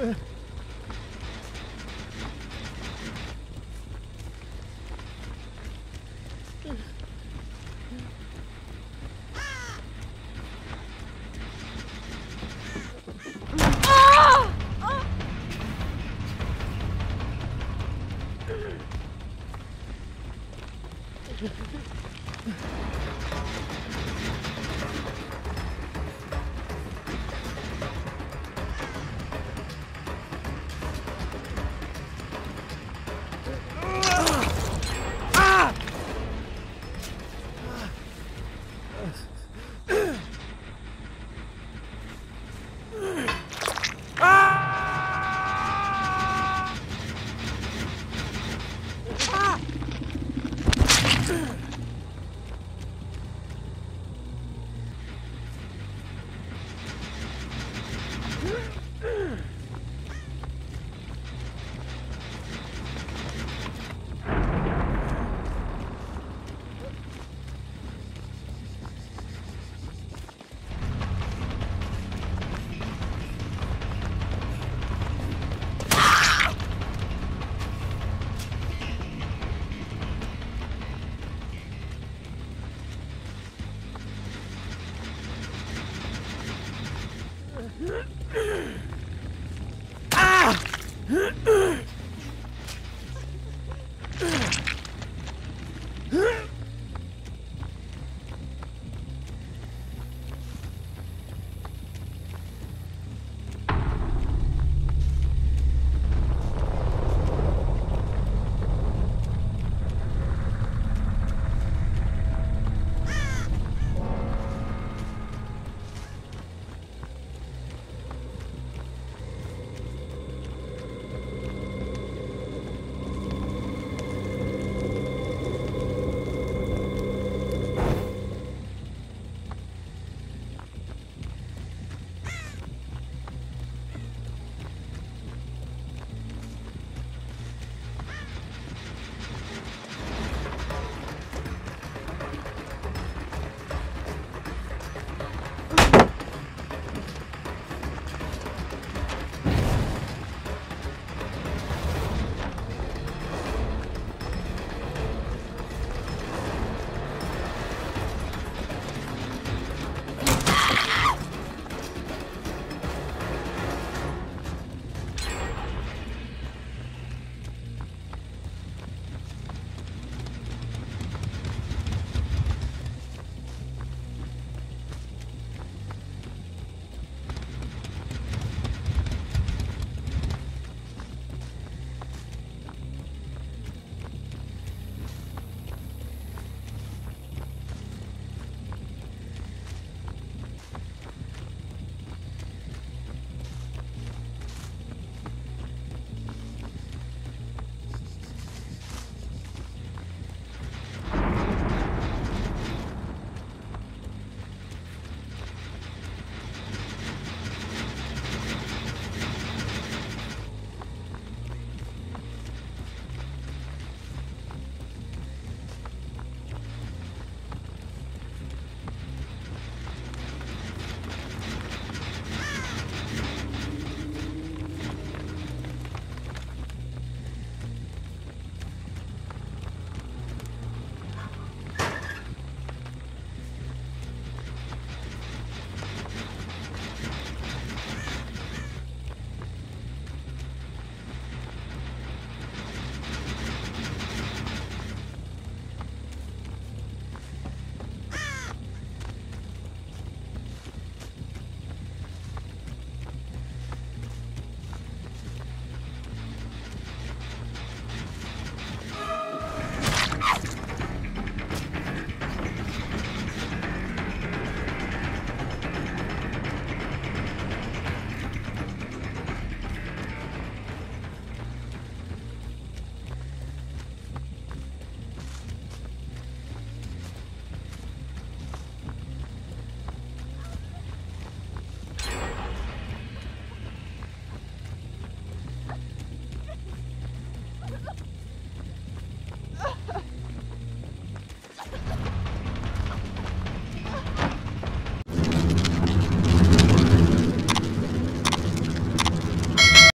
Uh. Huh?